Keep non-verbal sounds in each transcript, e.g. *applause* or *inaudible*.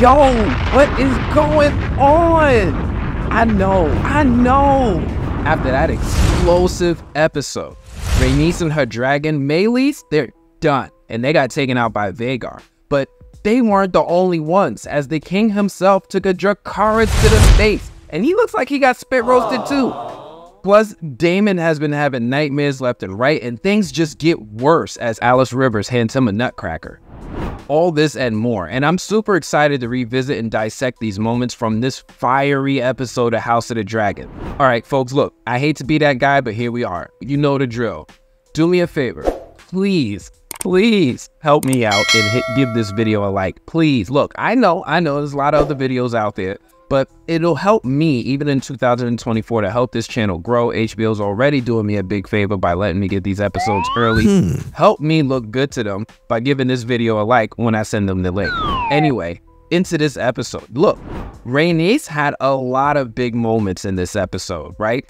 Yo, what is going on? I know, I know. After that explosive episode, Rhaenys and her dragon, Meleys, they're done. And they got taken out by Vhagar. But they weren't the only ones, as the king himself took a Dracarys to the face. And he looks like he got spit roasted too. Plus, Daemon has been having nightmares left and right, and things just get worse as Alys Rivers hands him a nutcracker. All this and more, and I'm super excited to revisit and dissect these moments from this fiery episode of House of the Dragon. Alright folks, look, I hate to be that guy, but here we are. You know the drill. Do me a favor, please, please help me out and hit, give this video a like. Please, look, I know, I know there's a lot of other videos out there, but it'll help me even in 2024 to help this channel grow. HBO's already doing me a big favor by letting me get these episodes early. Hmm. Help me look good to them by giving this video a like when I send them the link. Anyway, into this episode. Look, Rhaenys had a lot of big moments in this episode, right?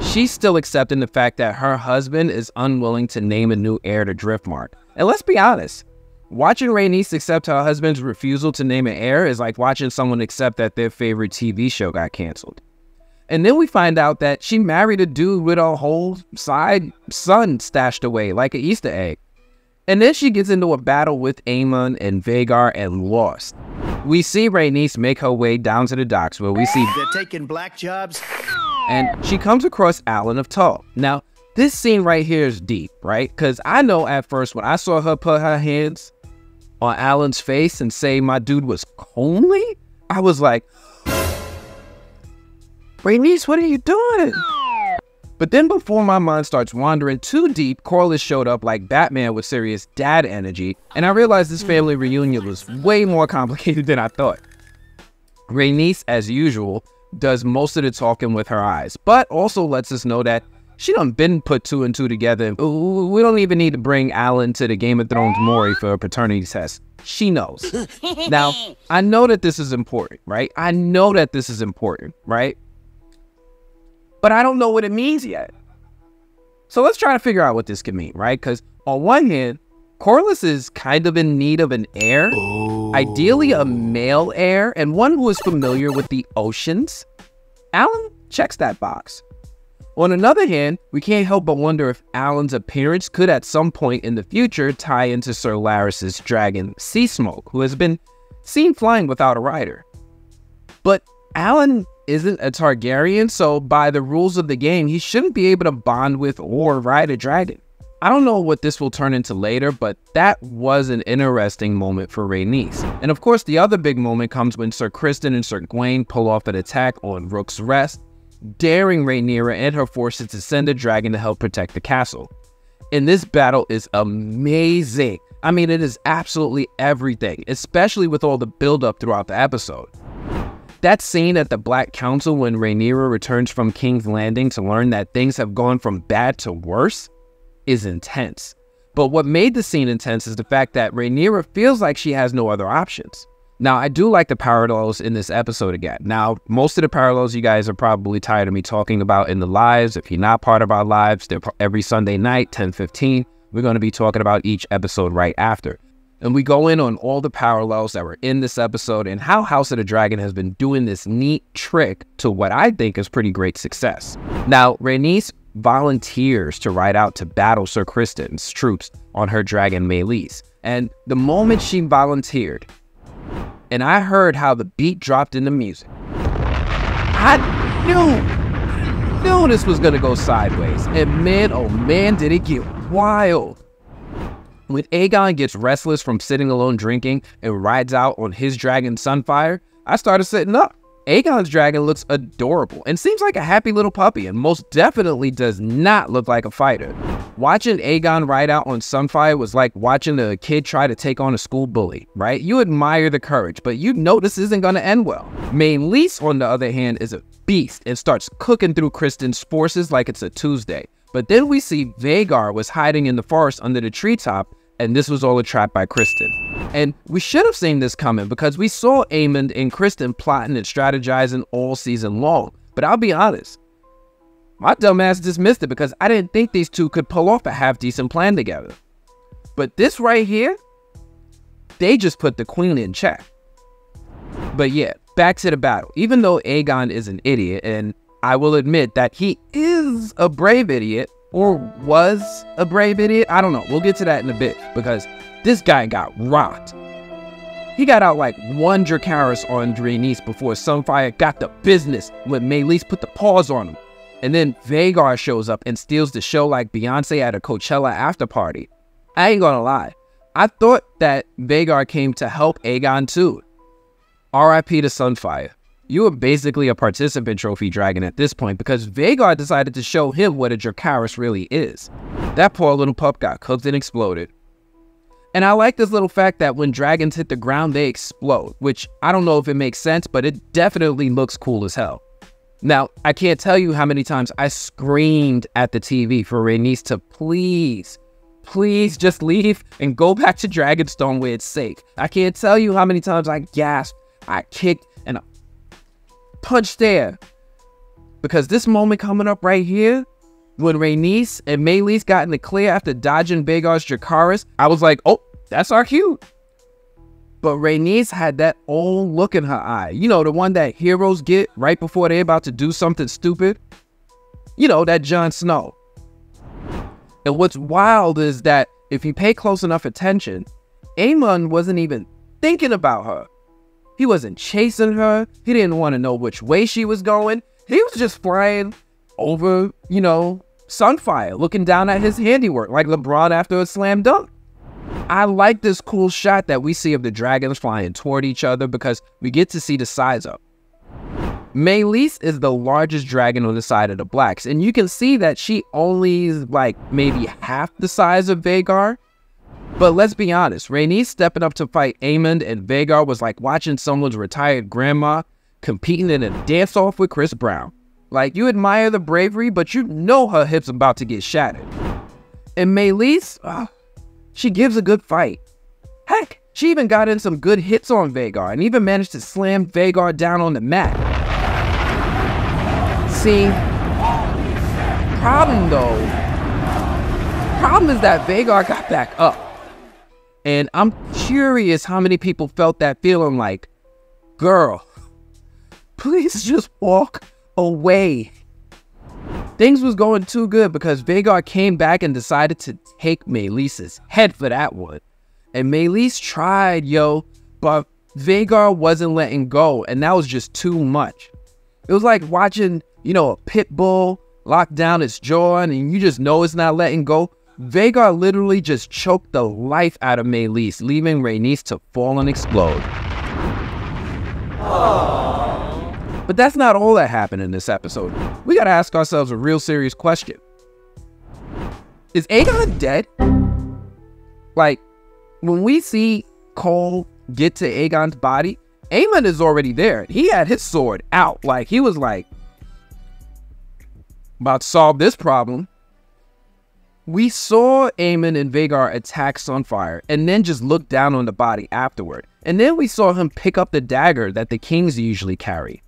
She's still accepting the fact that her husband is unwilling to name a new heir to Driftmark. And let's be honest, Watching Rhaenys accept her husband's refusal to name an heir is like watching someone accept that their favorite TV show got canceled. And then we find out that she married a dude with a whole side son stashed away like an Easter egg. And then she gets into a battle with Aemond and Vhagar and lost. We see Rhaenys make her way down to the docks where we see they're taking black jobs. And she comes across Alyn of Hull. Now, this scene right here is deep, right? Because I know at first when I saw her put her hands on Alyn's face and say my dude was comely, I was like, Rhaenys, what are you doing? But then before my mind starts wandering too deep, Corlys showed up like Batman with serious dad energy, and I realized this family reunion was way more complicated than I thought. Rhaenys, as usual, does most of the talking with her eyes, but also lets us know that she done been put two and two together. We don't even need to bring Alyn to the Game of Thrones Maury for a paternity test. She knows. *laughs* now, I know that this is important, right? I know that this is important, right? But I don't know what it means yet. So let's try to figure out what this could mean, right? Because on one hand, Corlys is kind of in need of an heir, Ooh. ideally a oh. male heir, and one who is familiar with the oceans. Alyn checks that box. On another hand, we can't help but wonder if Alyn's appearance could at some point in the future tie into Sir Larys's dragon Sea Smoke, who has been seen flying without a rider. But Alyn isn't a Targaryen, so by the rules of the game, he shouldn't be able to bond with or ride a dragon. I don't know what this will turn into later, but that was an interesting moment for Rhaenys. And of course, the other big moment comes when Sir Criston and Sir Gwayne pull off an attack on Rook's Rest, daring Rhaenyra and her forces to send a dragon to help protect the castle. And this battle is amazing. I mean, it is absolutely everything, especially with all the buildup throughout the episode. That scene at the Black Council when Rhaenyra returns from King's Landing to learn that things have gone from bad to worse is intense. But what made the scene intense is the fact that Rhaenyra feels like she has no other options. Now, I do like the parallels in this episode again. Now, most of the parallels you guys are probably tired of me talking about in the lives. If you're not part of our lives, they're every Sunday night, 10:15. We're going to be talking about each episode right after. And we go in on all the parallels that were in this episode and how House of the Dragon has been doing this neat trick to what I think is pretty great success. Now, Rhaenys volunteers to ride out to battle Sir Criston's troops on her dragon Meleys. And the moment she volunteered, and I heard how the beat dropped in the music. I knew, knew this was gonna go sideways. And man, oh man, did it get wild. When Aegon gets restless from sitting alone drinking and rides out on his dragon Sunfire, I started sitting up. Aegon's dragon looks adorable and seems like a happy little puppy and most definitely does not look like a fighter. Watching Aegon ride out on Sunfire was like watching a kid try to take on a school bully, right? You admire the courage, but you know this isn't to end well. Meleys, on the other hand, is a beast and starts cooking through Criston's forces like it's a Tuesday. But then we see Vhagar was hiding in the forest under the treetop and this was all a trap by Criston. And we should have seen this coming because we saw Aemond and Criston plotting and strategizing all season long. But I'll be honest, my dumbass dismissed it because I didn't think these two could pull off a half-decent plan together. But this right here, they just put the queen in check. But yeah, back to the battle. Even though Aegon is an idiot, and I will admit that he is a brave idiot, or was a brave idiot, I don't know. We'll get to that in a bit because this guy got rocked. He got out like one Dracarys on Rhaenys before Sunfire got the business when Meleys put the paws on him. And then Vhagar shows up and steals the show like Beyonce at a Coachella after party. I ain't gonna lie. I thought that Vhagar came to help Aegon too. RIP to Sunfire. You were basically a participant trophy dragon at this point because Vhagar decided to show him what a Dracarys really is. That poor little pup got cooked and exploded. And I like this little fact that when dragons hit the ground, they explode, which I don't know if it makes sense, but it definitely looks cool as hell. Now, I can't tell you how many times I screamed at the TV for Rhaenys to please, please just leave and go *laughs* back to Dragonstone where it's safe. I can't tell you how many times I gasped, I kicked, punched there. Because this moment coming up right here, when Rhaenys and Meleys got in the clear after dodging Vhagar's Dracarys, I was like, oh, that's our cue. But Rhaenys had that old look in her eye. You know, the one that heroes get right before they're about to do something stupid. You know, that Jon Snow. And what's wild is that if you pay close enough attention, Aemond wasn't even thinking about her. He wasn't chasing her. He didn't want to know which way she was going. He was just flying over, you know, Sunfire, looking down at his handiwork like LeBron after a slam dunk. I like this cool shot that we see of the dragons flying toward each other because we get to see the size up. Meleys is the largest dragon on the side of the blacks, and you can see that she only is like maybe half the size of Vhagar. But let's be honest, Rhaenys stepping up to fight Aemond and Vhagar was like watching someone's retired grandma competing in a dance-off with Chris Brown. Like, you admire the bravery, but you know her hips about to get shattered. And Meleys, uh, she gives a good fight. Heck, she even got in some good hits on Vhagar and even managed to slam Vhagar down on the mat. See, problem though, problem is that Vhagar got back up. And I'm curious how many people felt that feeling like, girl, please just walk away. Things was going too good because Vhagar came back and decided to take Meleys's head for that one. And Meleys tried, yo, but Vhagar wasn't letting go, and that was just too much. It was like watching, you know, a pit bull lock down its jaw and you just know it's not letting go. Vhagar literally just choked the life out of Meleys, leaving Rhaenys to fall and explode. Aww. But that's not all that happened in this episode. We gotta ask ourselves a real serious question. Is Aegon dead? Like, when we see Cole get to Aegon's body, Aemond is already there. He had his sword out. Like, he was like, about to solve this problem. We saw Aemond and Vhagar attack Sunfire and then just look down on the body afterward. And then we saw him pick up the dagger that the kings usually carry.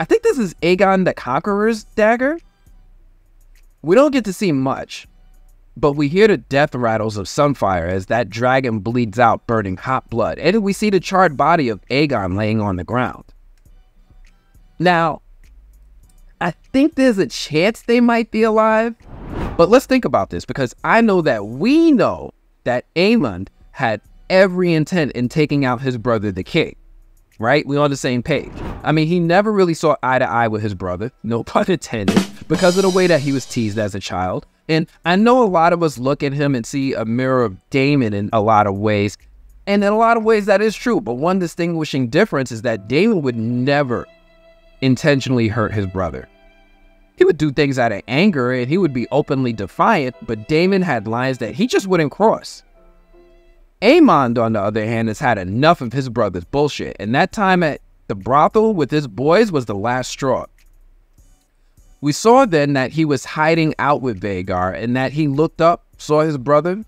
I think this is Aegon the Conqueror's dagger. We don't get to see much, but we hear the death rattles of Sunfire as that dragon bleeds out, burning hot blood, and we see the charred body of Aegon laying on the ground. Now, I think there's a chance they might be alive, but let's think about this because I know that we know that Aemond had every intent in taking out his brother the king right? We're on the same page. I mean, he never really saw eye to eye with his brother, no *laughs* pun intended, because of the way that he was teased as a child. And I know a lot of us look at him and see a mirror of Daemon in a lot of ways. And in a lot of ways, that is true. But one distinguishing difference is that Daemon would never intentionally hurt his brother. He would do things out of anger and he would be openly defiant, but Daemon had lines that he just wouldn't cross. Aemond, on the other hand, has had enough of his brother's bullshit, and that time at the brothel with his boys was the last straw. We saw then that he was hiding out with Vhagar and that he looked up, saw his brother,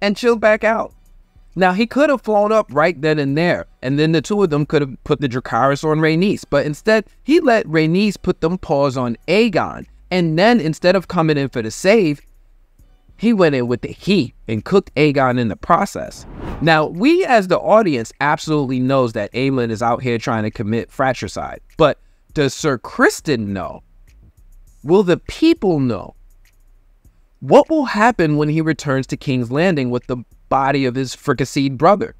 and chilled back out. Now, he could have flown up right then and there, and then the two of them could have put the Dracarys on Rhaenys, but instead, he let Rhaenys put them paws on Aegon, and then instead of coming in for the save, He went in with the heat and cooked Aegon in the process. Now, we as the audience absolutely knows that Aemond is out here trying to commit fratricide, but does Sir Criston know? Will the people know? What will happen when he returns to King's Landing with the body of his fricasseed brother?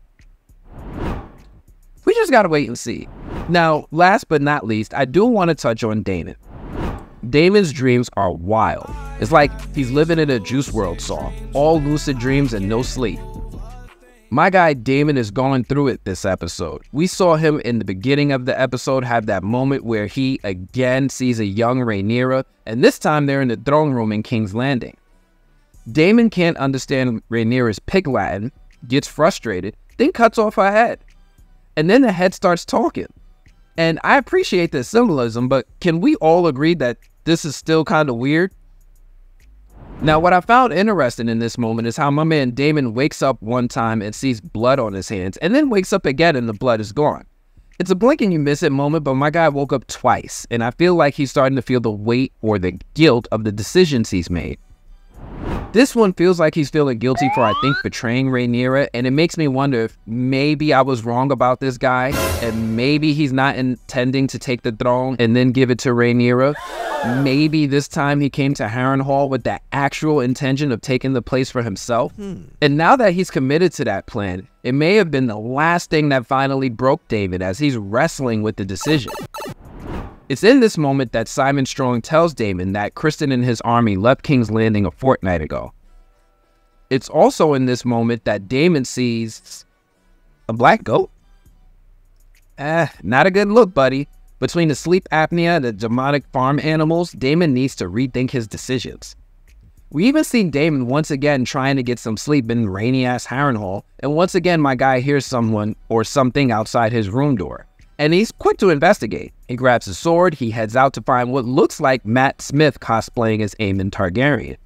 We just gotta wait and see. Now, last but not least, I do want to touch on Daemon. Daemon's dreams are wild. It's like he's living in a Juice WRLD song, all lucid dreams and no sleep. My guy Daemon is going through it this episode. We saw him in the beginning of the episode have that moment where he again sees a young Rhaenyra, and this time they're in the throne room in King's Landing. Daemon can't understand Rhaenyra's pig Latin, gets frustrated, then cuts off her head. And then the head starts talking. And I appreciate the symbolism, but can we all agree that this is still kind of weird? Now, what I found interesting in this moment is how my man Daemon wakes up one time and sees blood on his hands, and then wakes up again and the blood is gone. It's a blink and you miss it moment, but my guy woke up twice, and I feel like he's starting to feel the weight or the guilt of the decisions he's made. This one feels like he's feeling guilty for, I think, betraying Rhaenyra, and it makes me wonder if maybe I was wrong about this guy, and maybe he's not intending to take the throne and then give it to Rhaenyra. Maybe this time he came to Harrenhal with the actual intention of taking the place for himself. Hmm. And now that he's committed to that plan, it may have been the last thing that finally broke David as he's wrestling with the decision. It's in this moment that Simon Strong tells Daemon that Criston and his army left King's Landing a fortnight ago. It's also in this moment that Daemon sees a black goat. Eh, not a good look, buddy. Between the sleep apnea and the demonic farm animals, Daemon needs to rethink his decisions. We even see Daemon once again trying to get some sleep in rainy ass Harrenhal, and once again my guy hears someone or something outside his room door and he's quick to investigate. He grabs his sword, he heads out to find what looks like Matt Smith cosplaying as Aemon Targaryen.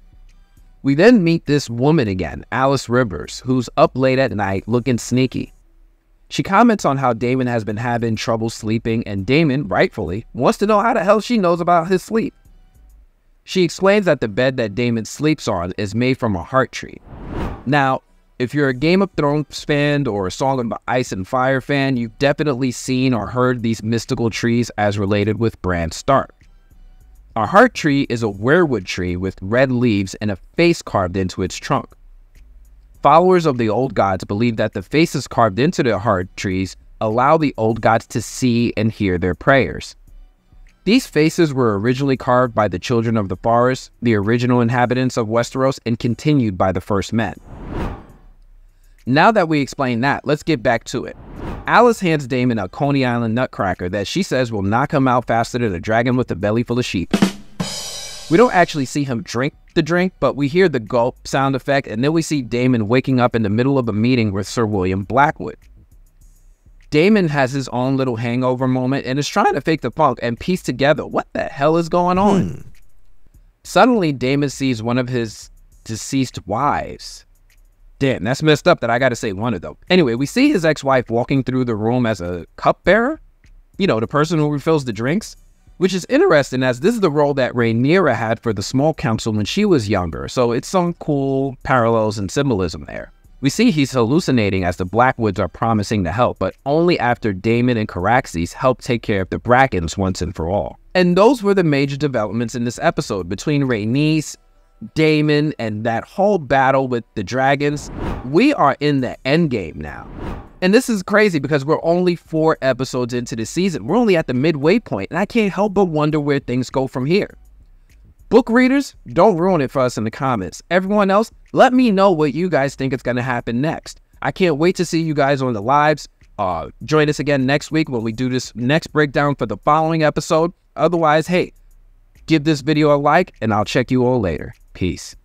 We then meet this woman again, Alys Rivers, who's up late at night looking sneaky. She comments on how Daemon has been having trouble sleeping, and Daemon, rightfully, wants to know how the hell she knows about his sleep. She explains that the bed that Daemon sleeps on is made from a heart tree. Now, if you're a Game of Thrones fan or a Song of Ice and Fire fan, you've definitely seen or heard these mystical trees as related with Bran Stark. A heart tree is a weirwood tree with red leaves and a face carved into its trunk. Followers of the old gods believe that the faces carved into the heart trees allow the old gods to see and hear their prayers. These faces were originally carved by the children of the forest, the original inhabitants of Westeros, and continued by the first men. Now that we explained that, let's get back to it. Alys hands Daemon a Coney Island nutcracker that she says will knock him out faster than a dragon with a belly full of sheep. We don't actually see him drink the drink, but we hear the gulp sound effect, and then we see Daemon waking up in the middle of a meeting with Sir William Blackwood. Daemon has his own little hangover moment and is trying to fake the funk and piece together what the hell is going on. Hmm. Suddenly, Daemon sees one of his deceased wives Damn, that's messed up that I gotta say one of them. Anyway, we see his ex-wife walking through the room as a cupbearer. You know, the person who refills the drinks. Which is interesting as this is the role that Rhaenyra had for the small council when she was younger. So it's some cool parallels and symbolism there. We see he's hallucinating as the Blackwoods are promising to help, but only after Daemon and Caraxes help take care of the Brackens once and for all. And those were the major developments in this episode between Rhaenys Daemon and that whole battle with the dragons, we are in the end game now. And this is crazy because we're only four episodes into the season. We're only at the midway point, and I can't help but wonder where things go from here. Book readers, don't ruin it for us in the comments. Everyone else, let me know what you guys think is going to happen next. I can't wait to see you guys on the lives. Uh, join us again next week when we do this next breakdown for the following episode. Otherwise, hey, give this video a like, and I'll check you all later. Peace.